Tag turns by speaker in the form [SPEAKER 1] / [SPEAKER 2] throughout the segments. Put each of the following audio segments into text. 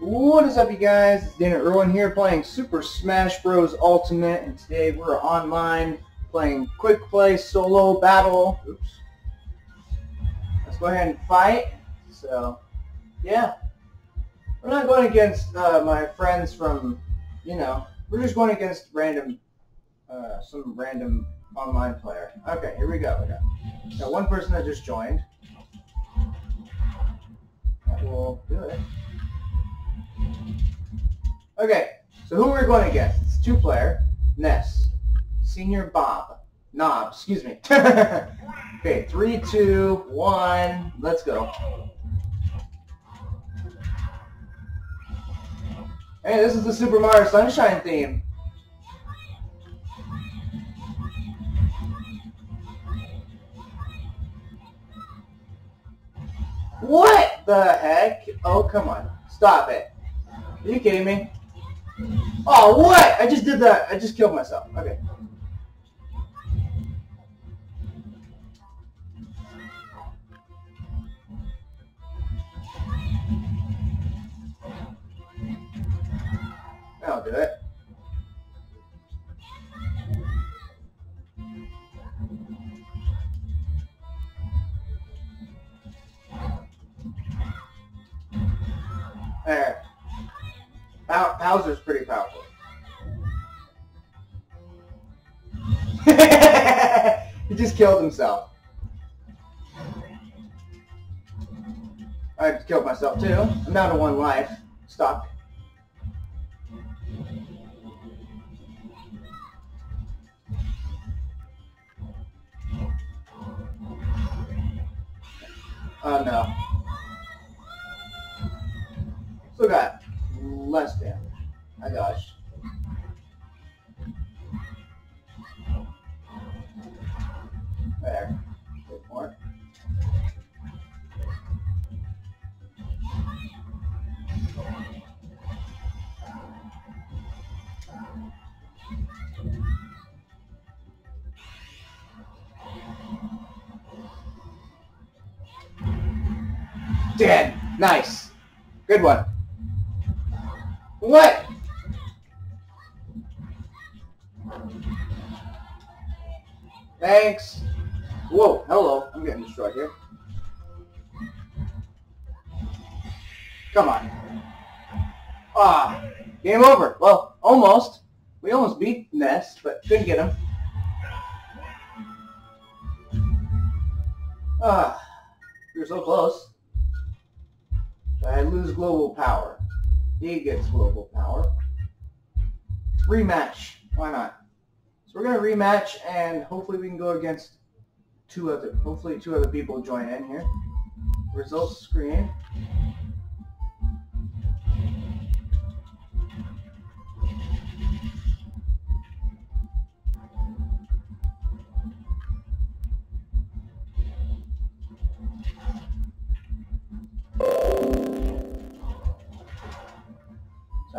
[SPEAKER 1] What is up you guys? It's Dana Irwin here playing Super Smash Bros. Ultimate and today we're online playing Quick Play Solo Battle. Oops. Let's go ahead and fight. So, yeah. We're not going against uh, my friends from, you know, we're just going against random, uh, some random online player. Okay, here we go. We got, got one person that just joined. That will do it. Okay, so who are we're going against? It's two player, Ness, Senior Bob, Knob, excuse me. okay, three, two, one, let's go. Hey, this is the Super Mario Sunshine theme. What the heck? Oh, come on. Stop it. Are you kidding me? Oh, what? I just did that. I just killed myself. Okay. I'll do it. There. Bow Bowser's pretty powerful. he just killed himself. I killed myself too. I'm down to one life. Stop. Oh no. Still got less damage. My gosh. There. Bit more. Dead. Nice. Good one. What? Thanks. Whoa, hello. I'm getting destroyed here. Come on. Ah, game over. Well, almost. We almost beat Ness, but couldn't get him. Ah, we were so close. I lose global power. He gets global power. Rematch. Why not? So we're gonna rematch, and hopefully we can go against two other. Hopefully two other people join in here. Results screen.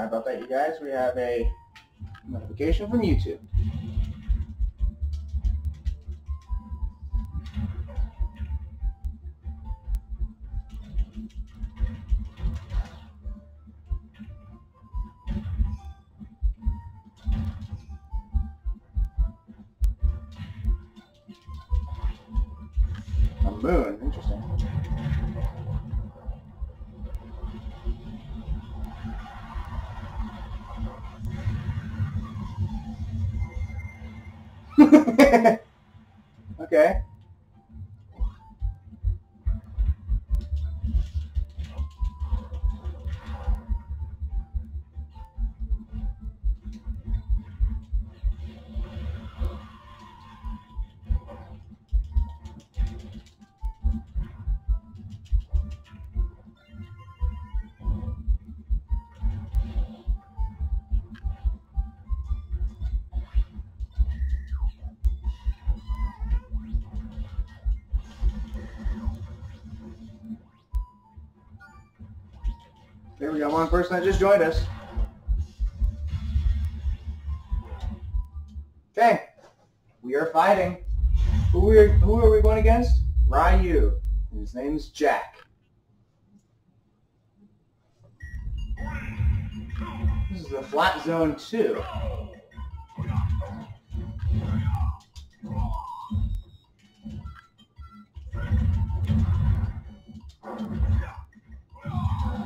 [SPEAKER 1] Sorry about that, you guys. We have a notification from YouTube. There we got one person that just joined us. Okay, we are fighting. Who are, who are we going against? Ryu. His name's Jack. This is the flat zone two.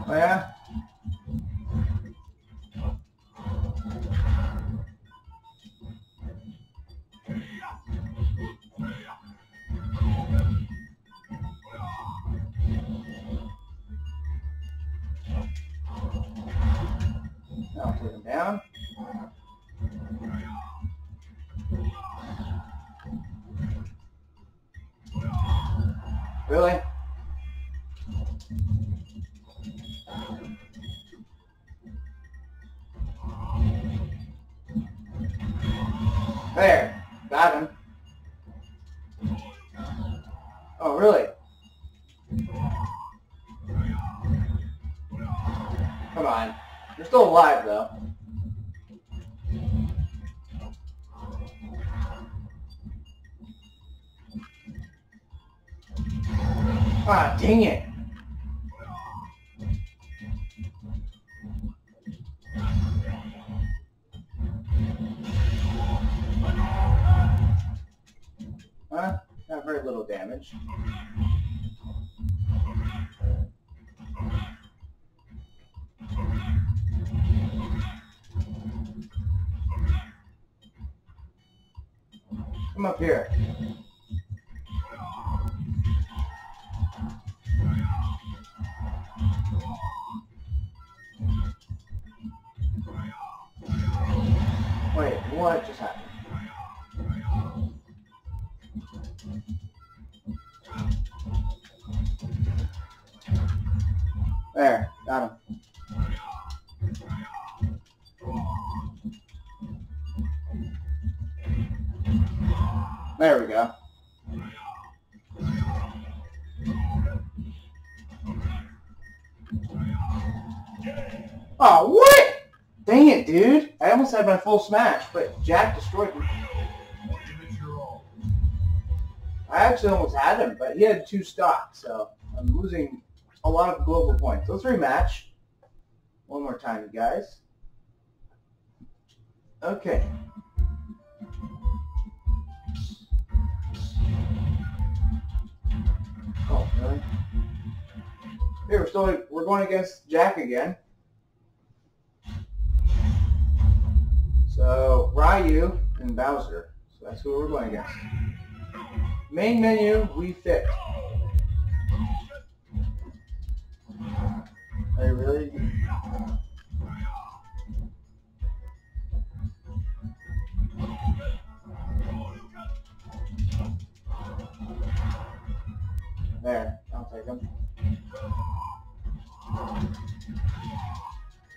[SPEAKER 1] Oh yeah? Still alive, though. Ah, dang it. Huh? Not very little damage. My full smash, but Jack destroyed me. I actually almost had him, but he had two stocks, so I'm losing a lot of global points. Let's rematch. One more time, you guys. Okay. Oh, really? Here, we're still we're going against Jack again. So Ryu and Bowser. So that's who we're going against. Main menu, we fit. Are you really? There, I'll take him.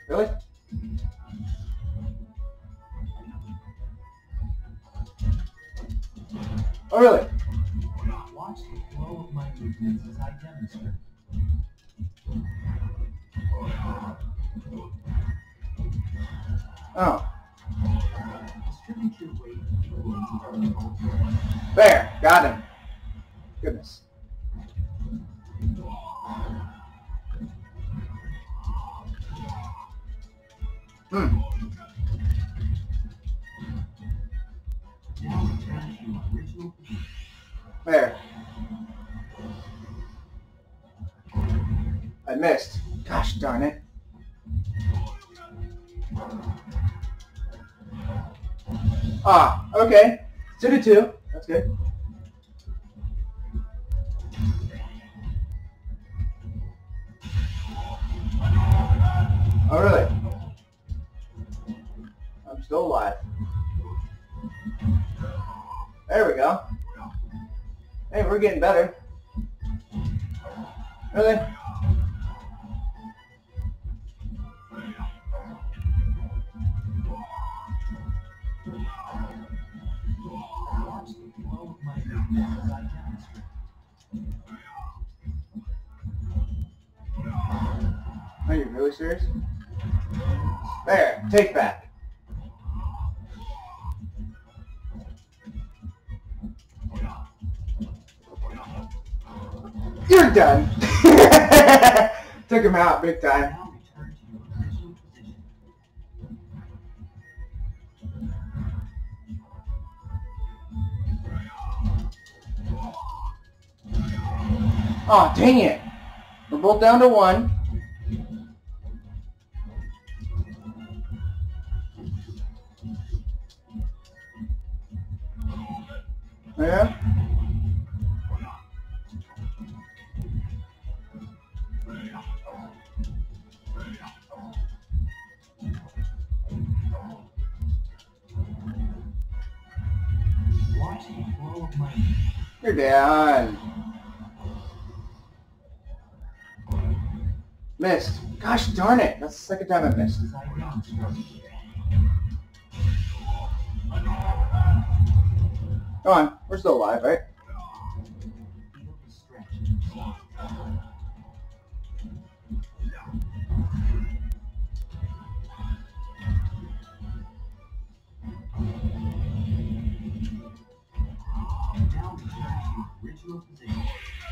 [SPEAKER 1] Really? Oh, really?
[SPEAKER 2] Watch the flow of my movements as I demonstrate.
[SPEAKER 1] Oh, there, got him. Goodness. Hmm. There. I missed. Gosh darn it. Ah, okay. Two to two. That's good. Oh, really? I'm still alive. There we go. Hey, we're getting better. Really? Are you really serious? There, take back. You're done. Took him out big time. oh, dang it. We're both down to one. Yeah. Down. Missed. Gosh darn it. That's the second time I missed. Come on. We're still alive, right?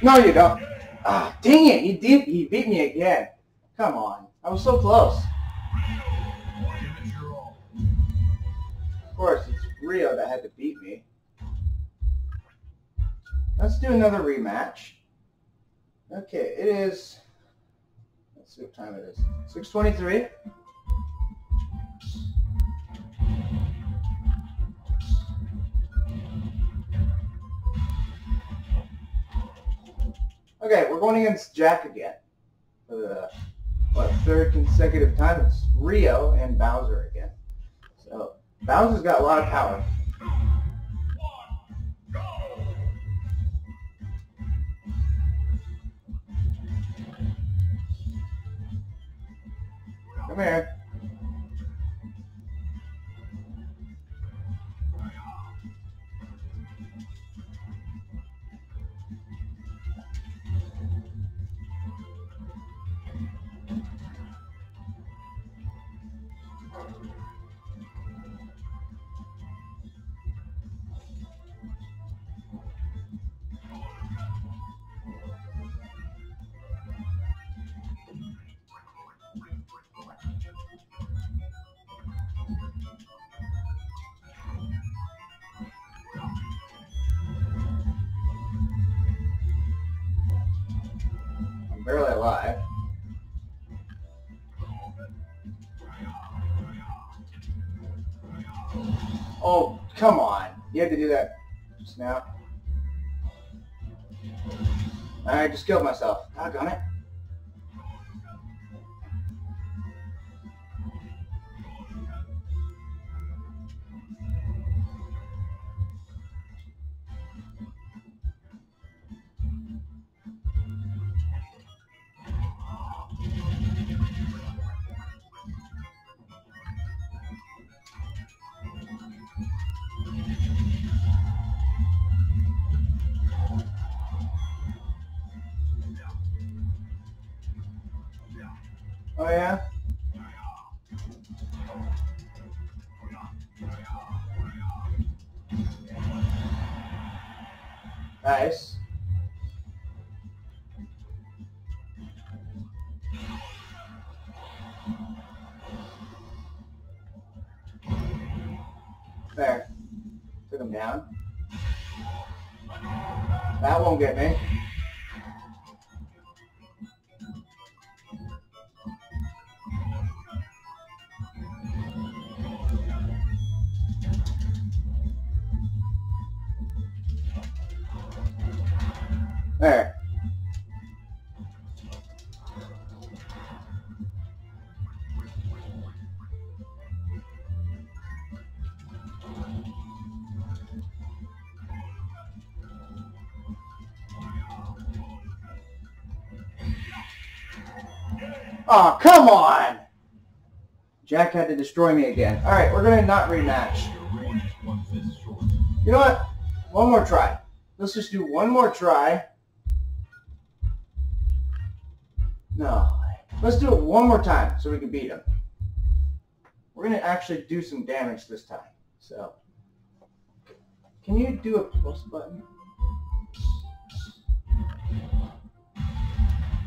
[SPEAKER 1] No, you don't. Ah, dang it. He did. He beat me again. Come on. I was so close. Of course, it's Ryu that had to beat me. Let's do another rematch. Okay, it is. Let's see what time it is. 6:23. Okay, we're going against Jack again for the what third consecutive time. It's Ryu and Bowser again. So Bowser's got a lot of power. Come here. Barely alive. Come on. You had to do that just now. I just killed myself. Doggone it. There. Took him down. That won't get me. Oh, come on! Jack had to destroy me again. Alright, we're gonna not rematch. You know what? One more try. Let's just do one more try. No. Let's do it one more time so we can beat him. We're going to actually do some damage this time. So, can you do a plus button?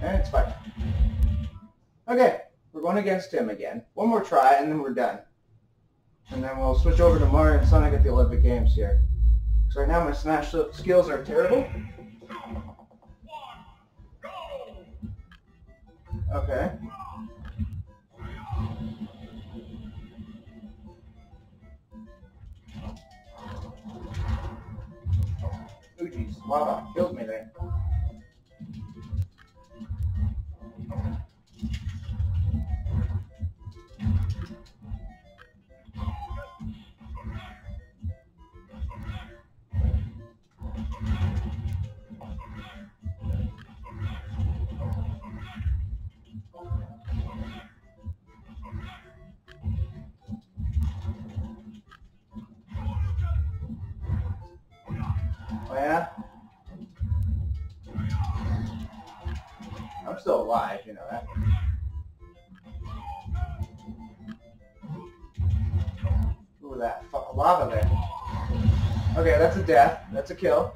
[SPEAKER 1] And it's fine. Okay, we're going against him again. One more try and then we're done. And then we'll switch over to Mario and Sonic at the Olympic Games here. So right now my Smash skills are terrible. Okay. Ooh, jeez. Lava killed me there. Alive, you know that. Ooh, that lava there. Okay, that's a death. That's a kill.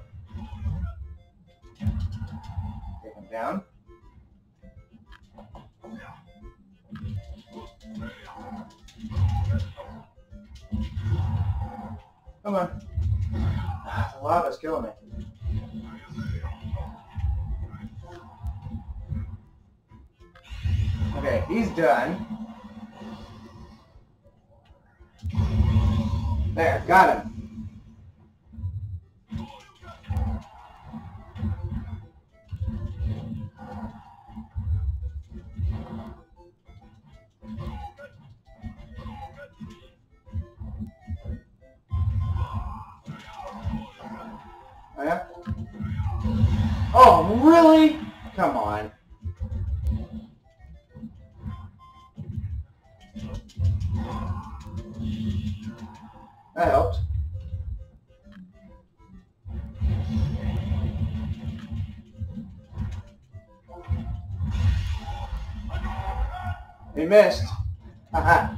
[SPEAKER 1] Oh? Oh, really? Come on. That helped. He missed. Haha.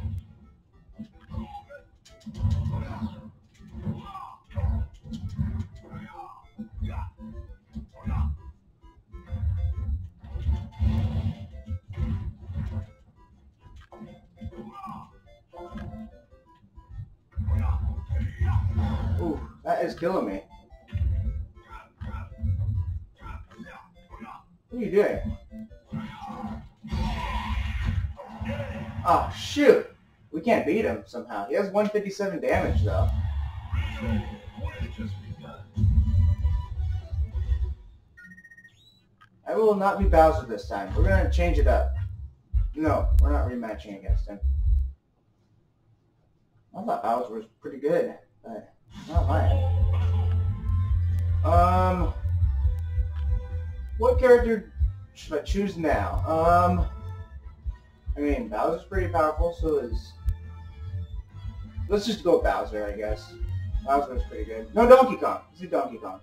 [SPEAKER 1] That is killing me. What are you doing? Oh, shoot. We can't beat him somehow. He has 157 damage, though. I will not be Bowser this time. We're going to change it up. No, we're not rematching against him. I thought Bowser was pretty good, but not mine. Um, what character should I choose now? Um, I mean, Bowser's pretty powerful, so is... Let's just go Bowser, I guess. Bowser's pretty good. No, Donkey Kong. Let's do Donkey Kong.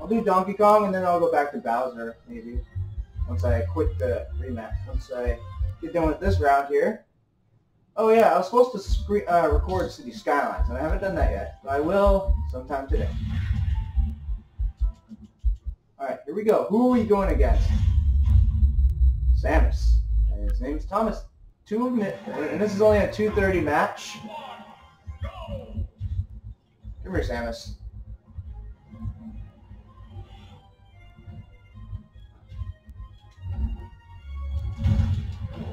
[SPEAKER 1] I'll do Donkey Kong, and then I'll go back to Bowser, maybe. Once I quit the rematch. Once I get done with this round here. Oh yeah, I was supposed to screen, uh, record City Skylines, and I haven't done that yet. But I will sometime today. Alright, here we go. Who are we going against? Samus. And his name is Thomas. Two mi- and this is only a 2.30 match. Come here, Samus.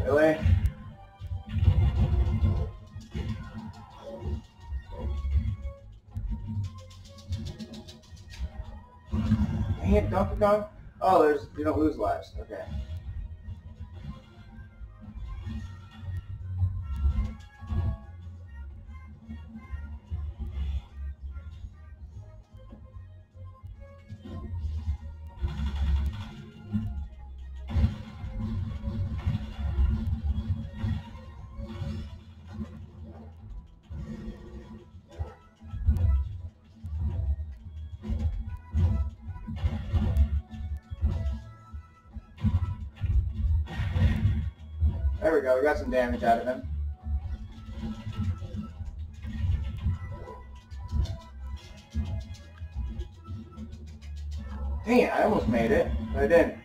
[SPEAKER 1] Really? It, Donkey Kong. Oh, there's you don't lose lives. Okay. Go. We got some damage out of him. Dang it, I almost made it, but I didn't.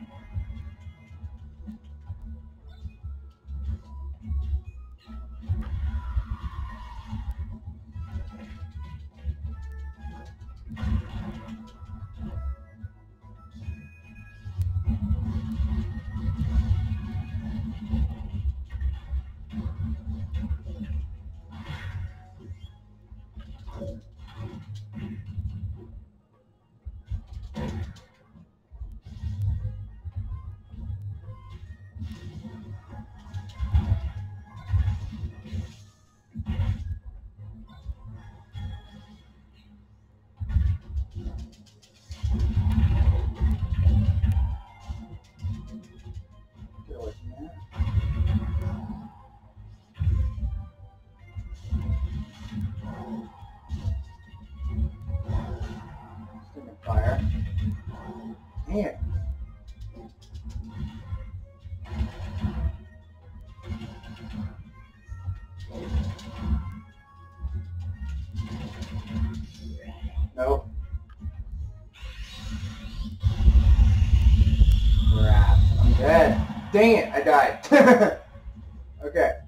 [SPEAKER 1] Dang it, I died. okay.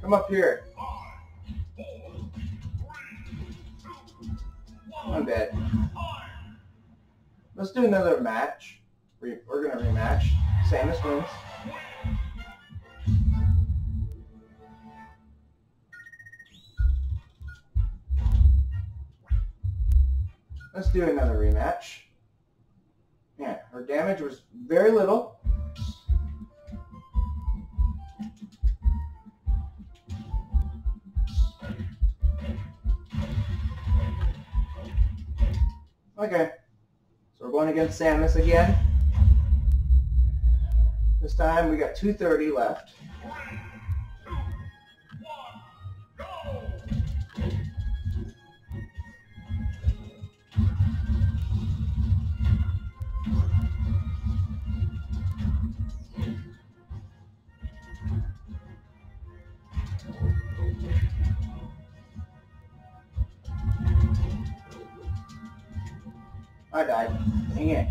[SPEAKER 1] Come up here. I'm dead. Let's do another match. We're gonna rematch. Samus wins. Let's do another rematch. Yeah, her damage was very little. Okay. So we're going against Samus again. This time we got 230 left. I died. Dang it.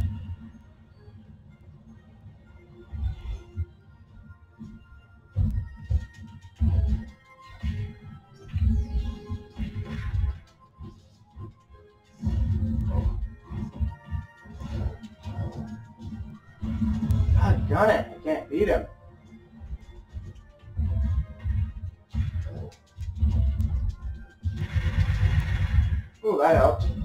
[SPEAKER 1] God darn it, I can't beat him. Ooh, that helped.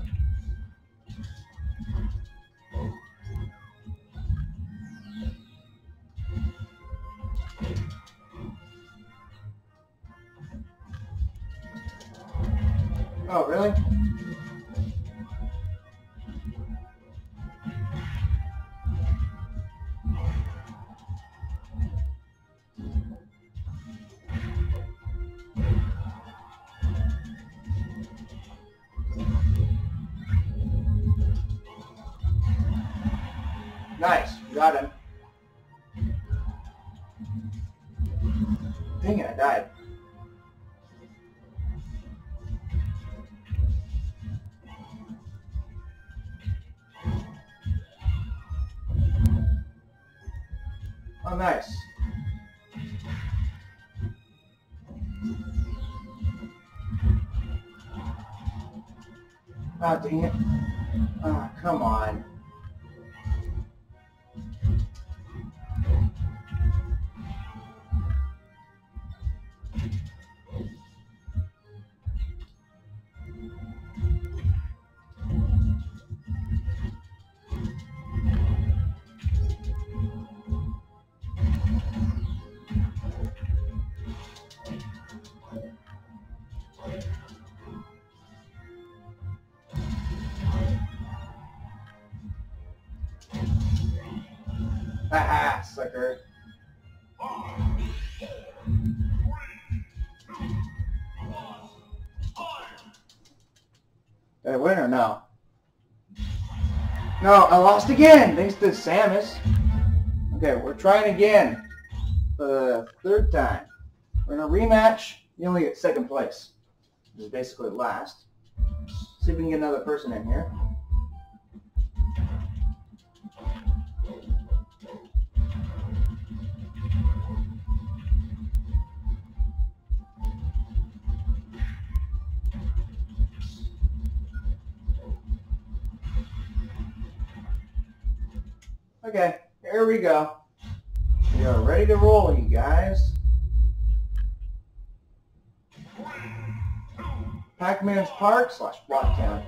[SPEAKER 1] Oh, really? Oh, dang I win or no? No, I lost again, thanks to Samus. Okay, we're trying again for the third time. We're in a rematch. You only get second place. This is basically last. See if we can get another person in here. Okay, here we go. We are ready to roll, you guys. Pac-Man's Park slash Blocktown.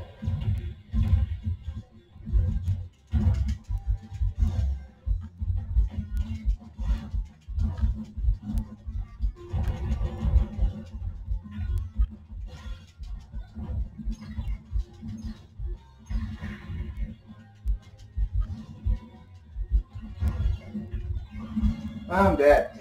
[SPEAKER 1] I'm dead.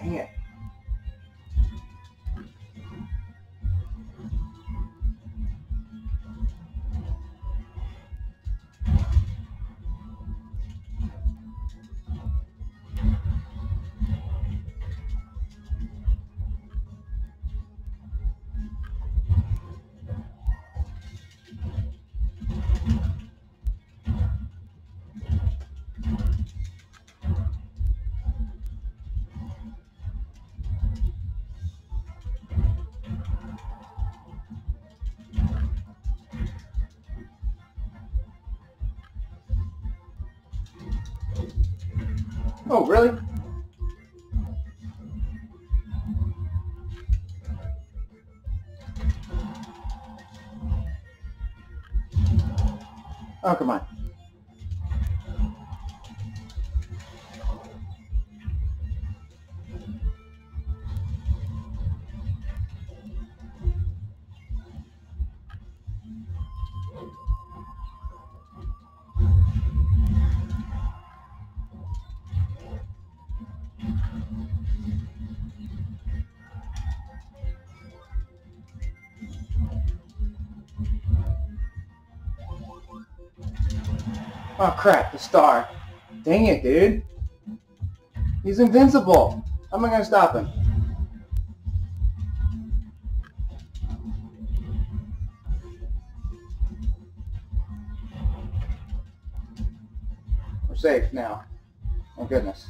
[SPEAKER 1] Oh, really? Oh, come on. Oh crap, the star. Dang it, dude. He's invincible. How am I gonna stop him? We're safe now. Thank goodness.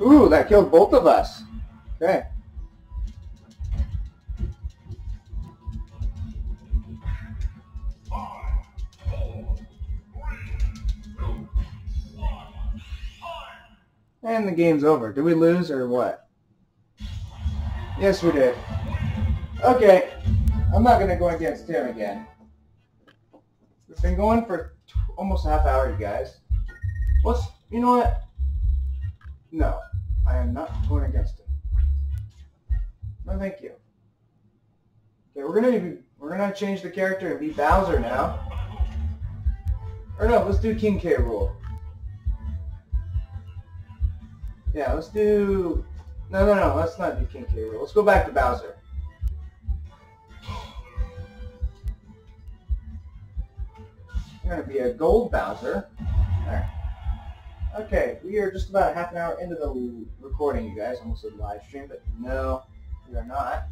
[SPEAKER 1] Ooh, that killed both of us. Okay. And the game's over. Did we lose or what? Yes, we did. Okay. I'm not going to go against him again. We've been going for almost a half hour, you guys. Let's, you know what? No, I am not going against it. No, thank you. Okay, we're gonna be, we're gonna change the character and be Bowser now. Or no, let's do King K. Rool. Yeah, let's do. No, no, no. Let's not do King K. Rool. Let's go back to Bowser. You're gonna be a gold Bowser. Alright. Okay, we are just about half an hour into the recording, you guys. Almost said live stream, but no, we are not.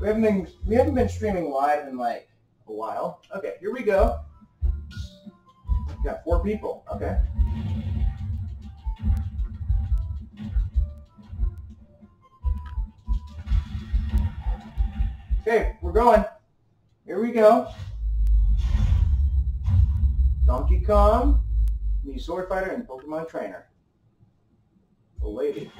[SPEAKER 1] We haven't been we haven't been streaming live in like a while. Okay, here we go. Got four people. Okay. Okay, we're going. Here we go. Donkey Kong, the Sword Fighter, and Pokemon Trainer. The lady.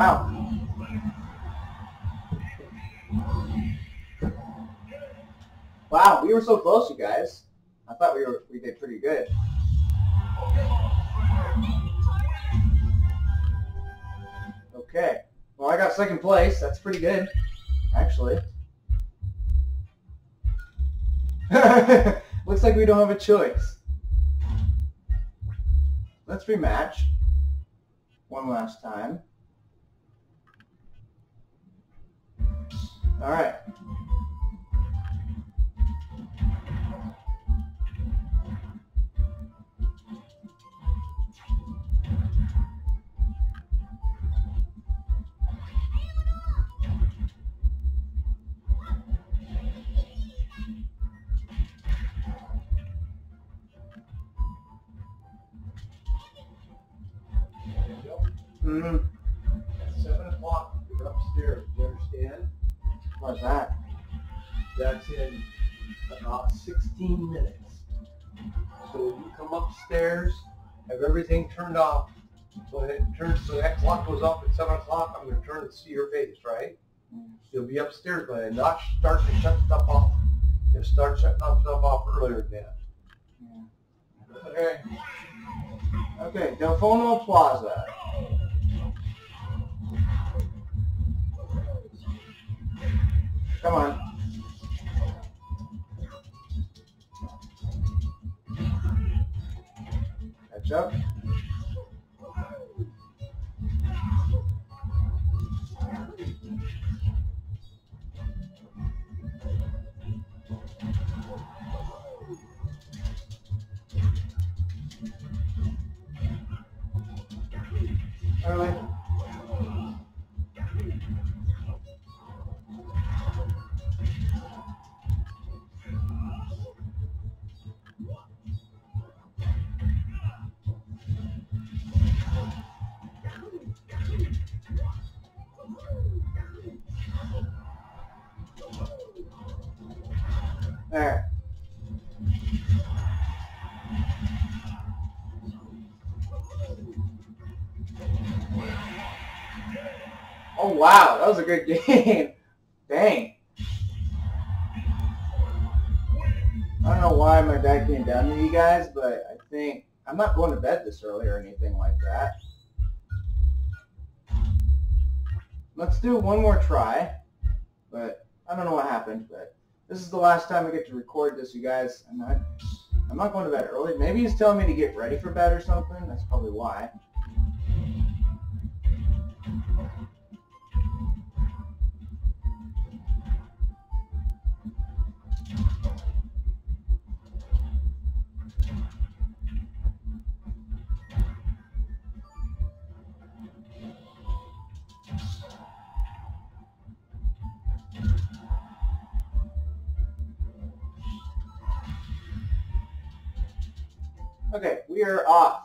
[SPEAKER 1] Wow. Wow, we were so close, you guys. I thought we were we did pretty good. Okay. Well, I got second place. That's pretty good, actually. Looks like we don't have a choice. Let's rematch. One last time. All right. Mm-hmm.
[SPEAKER 3] 15 minutes. So you come upstairs, have everything turned off. So ahead it turns, so that clock goes off at 7 o'clock, I'm going to turn and see your face, right? You'll be upstairs by then, not start to shut stuff off. You'll start shutting stuff off earlier than that.
[SPEAKER 1] Okay. Okay, Del Plaza. Come on. Watch out. Early. Oh wow, that was a good game. Dang. I don't know why my dad came down to you guys, but I think I'm not going to bed this early or anything like that. Let's do one more try, but I don't know what happened, but this is the last time I get to record this, you guys. I'm not, I'm not going to bed early. Maybe he's telling me to get ready for bed or something. That's probably why. Off.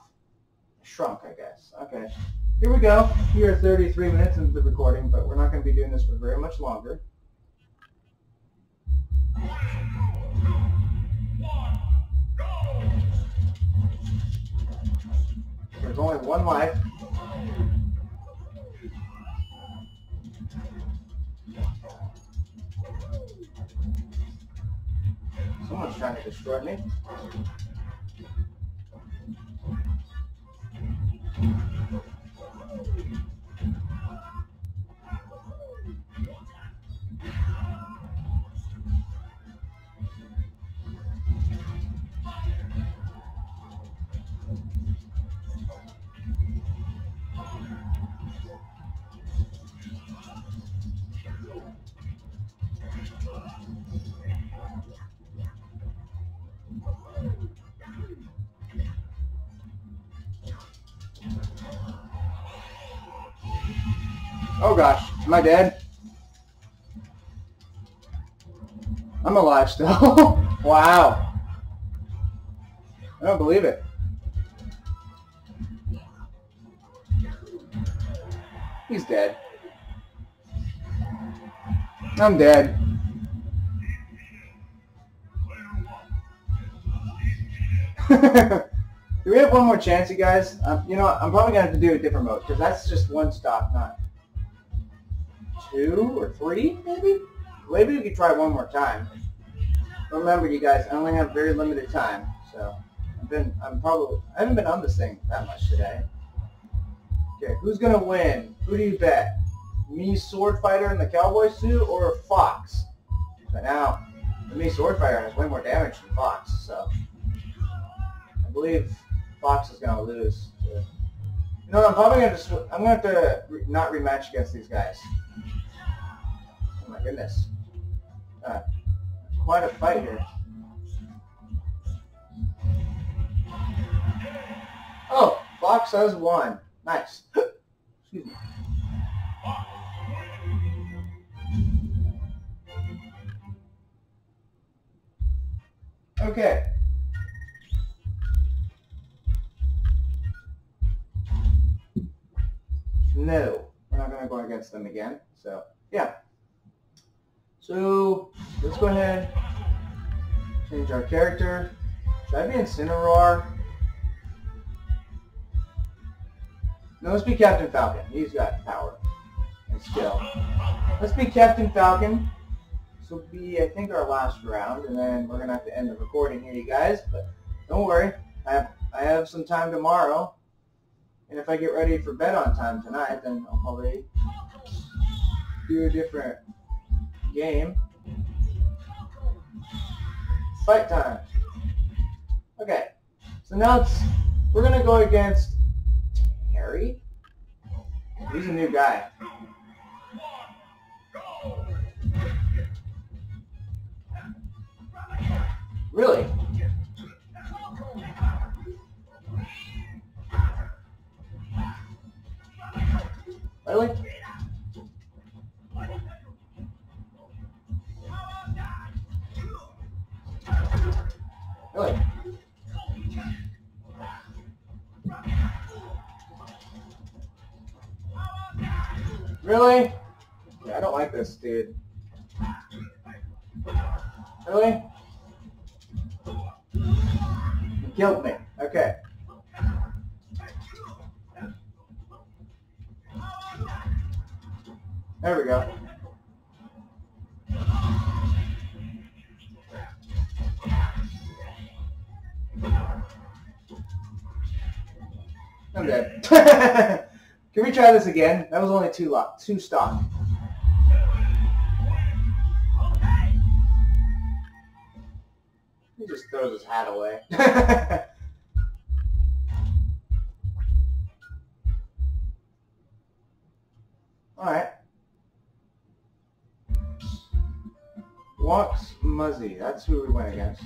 [SPEAKER 1] Shrunk, I guess. Okay. Here we go. We are 33 minutes into the recording, but we're not going to be doing this for very much longer. There's only one life. Someone's trying to destroy me. I dead? I'm alive still. wow. I don't believe it. He's dead. I'm dead. do we have one more chance, you guys? Um, you know? I'm probably gonna have to do a different mode because that's just one stop, not two or three, maybe. Maybe we could try one more time. Remember, you guys, I only have very limited time, so I've been, I'm probably, I haven't been on this thing that much today. Okay, who's gonna win? Who do you bet? Mii, sword fighter in the cowboy suit, or Fox? But now, the Mii sword fighter has way more damage than Fox, so I believe Fox is gonna lose. You know, I'm probably gonna just, I'm gonna have to re- not rematch against these guys. Goodness. Uh, quite a fight here. Oh, Fox has won. Nice. Excuse me. Okay. No, we're not going to go against them again. So, yeah. So, let's go ahead, change our character. Should I be Incineroar? No, let's be Captain Falcon. He's got power and skill. Let's be Captain Falcon. This will be, I think, our last round, and then we're gonna have to end the recording here, you guys. But don't worry, I have I have some time tomorrow, and if I get ready for bed on time tonight, then I'll probably do a different game. Fight time. Okay, so now it's We're gonna go against Terry. He's a new guy. Really? Really? Really? Yeah, I don't like this, dude. Really? You killed me. Try this again? That was only two lot, two stock. He just throws his hat away. Alright. Walks Muzzy. That's who we went against.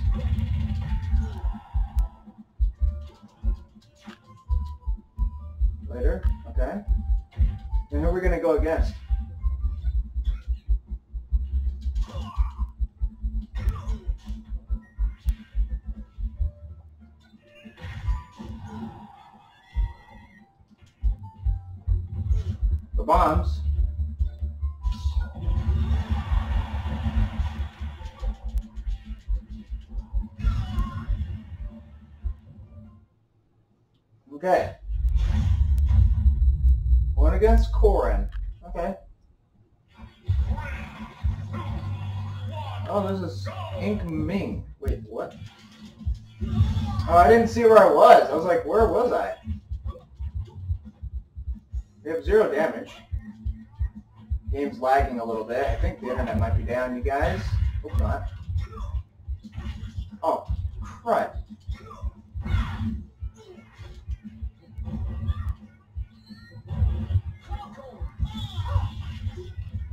[SPEAKER 1] Bombs. Okay. One against Corrin. Okay. Oh, this is Inkling. Wait, what? Oh, I didn't see where I was. I was like, where was I? Zero damage. Game's lagging a little bit. I think the internet might be down, you guys. Hope not. Oh, crud.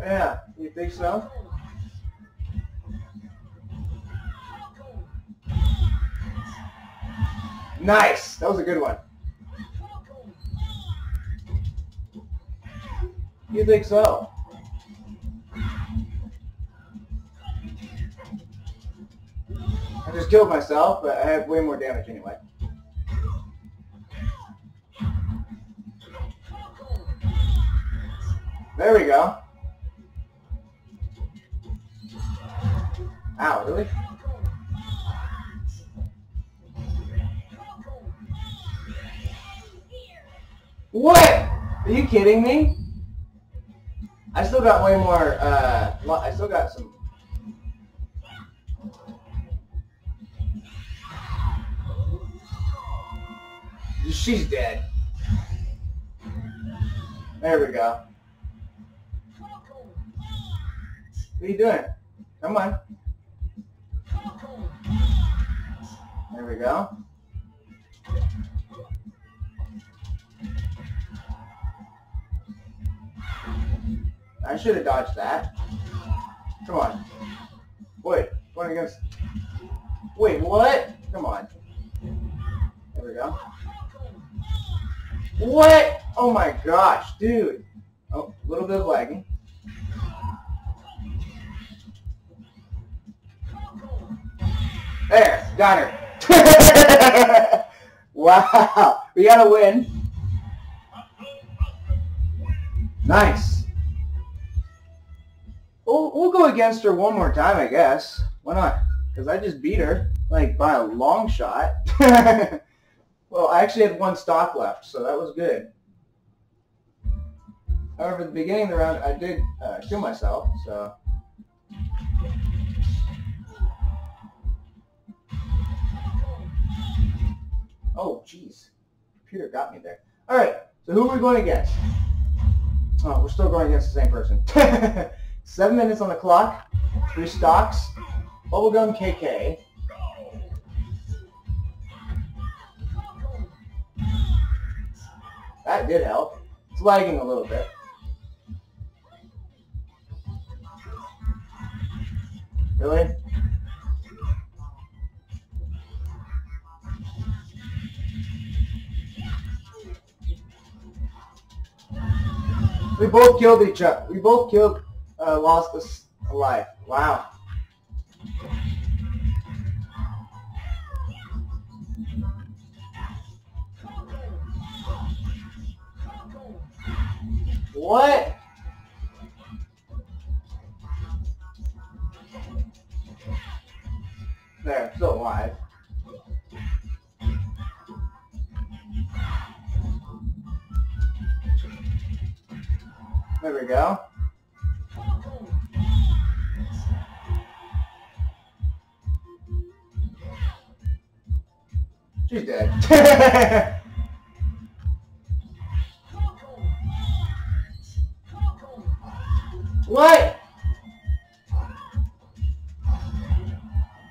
[SPEAKER 1] Yeah, you think so? Nice! That was a good one. You think so? I just killed myself, but I have way more damage anyway. There we go. Ow, really? What? Are you kidding me? I still got way more, uh, I still got some. She's dead. There we go. What are you doing? Come on. There we go. I should have dodged that. Come on. Wait, going against... Wait, what? Come on. There we go. What? Oh my gosh, dude. Oh, a little bit of lagging. There, got her. wow, we got a win. Nice. We'll, we'll go against her one more time, I guess. Why not? Because I just beat her, like, by a long shot. well, I actually had one stock left, so that was good. However, at the beginning of the round, I did uh, kill myself, so... Oh, jeez. Computer got me there. All right, so who are we going against? Oh, we're still going against the same person. Seven minutes on the clock, three stocks, Bubblegum KK. That did help. It's lagging a little bit. Really? We both killed each other. We both killed, uh, lost a life. Wow. What? There, still alive. There we go. She's dead. what?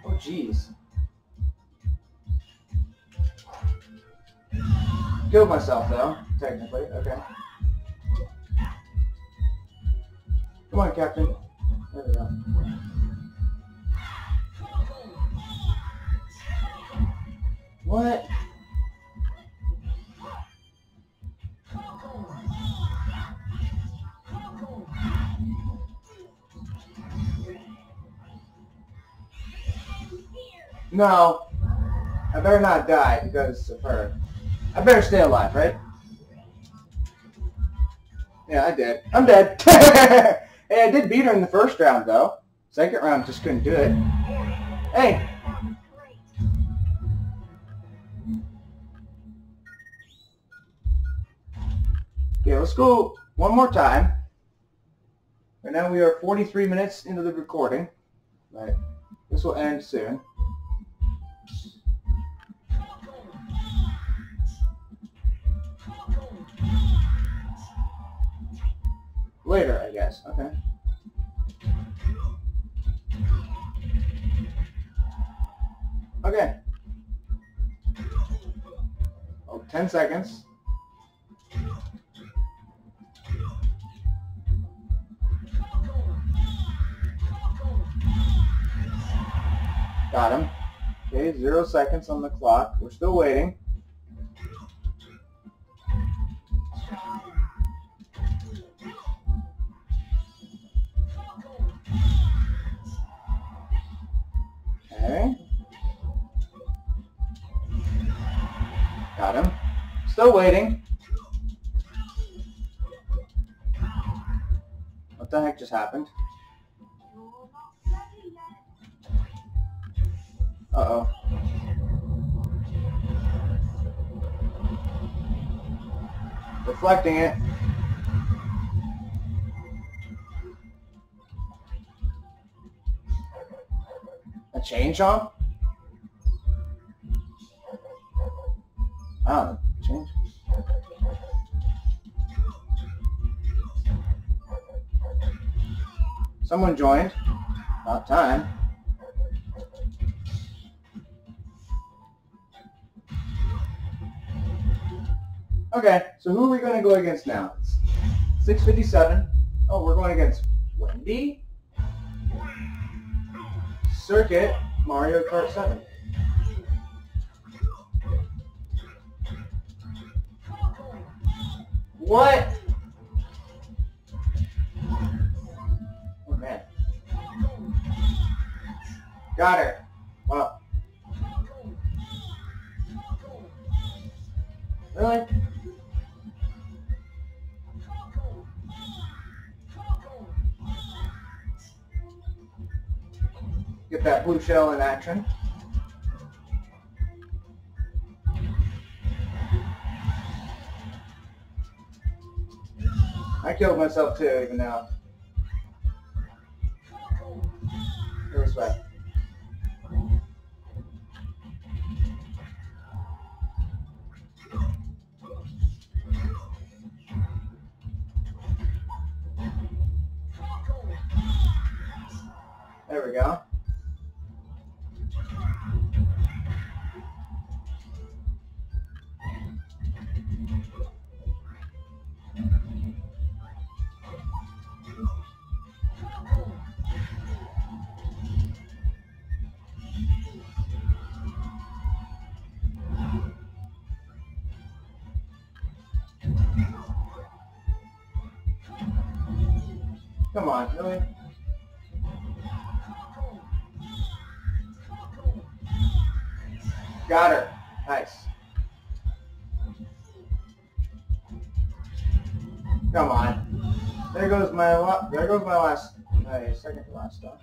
[SPEAKER 1] Oh, jeez. Killed myself, though, technically. Okay. Come on, Captain. There we go. What? No. I better not die because of her. I better stay alive, right? Yeah, I did. I'm dead. hey, I did beat her in the first round, though. Second round, just couldn't do it. Hey. Let's go one more time. Right now we are 43 minutes into the recording. Right. This will end soon. Later, I guess. Okay. Okay. Oh, 10 seconds. Got him. Okay, zero seconds on the clock. We're still waiting. Okay. Got him. Still waiting. What the heck just happened? Uh-oh. Reflecting it. A change on? Ah, change. Someone joined. About time. Okay, so who are we going to go against now? It's 657. Oh, we're going against Wendy? Circuit Mario Kart 7. What? Oh man. Got her. Wow. Really? Get that blue shell in action. I killed myself too, even now. No respect. Second to last stop.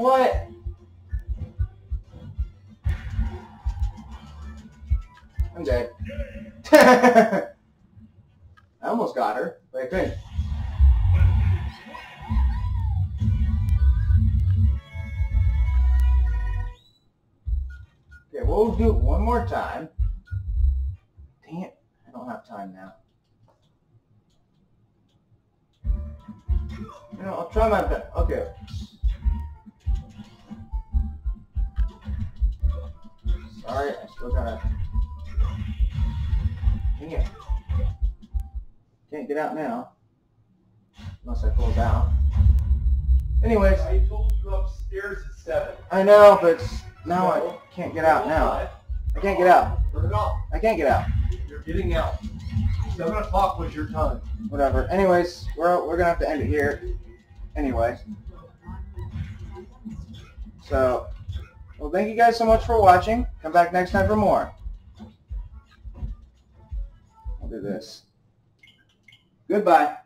[SPEAKER 1] What? I'm dead. know, but it's- now I can't get out now. I can't get out.
[SPEAKER 3] Turn it off.
[SPEAKER 1] I can't get out.
[SPEAKER 3] You're getting out. Seven o'clock was your time.
[SPEAKER 1] Whatever. Anyways, we're we're gonna have to end it here. Anyway. So, well, thank you guys so much for watching. Come back next time for more. I'll do this. Goodbye.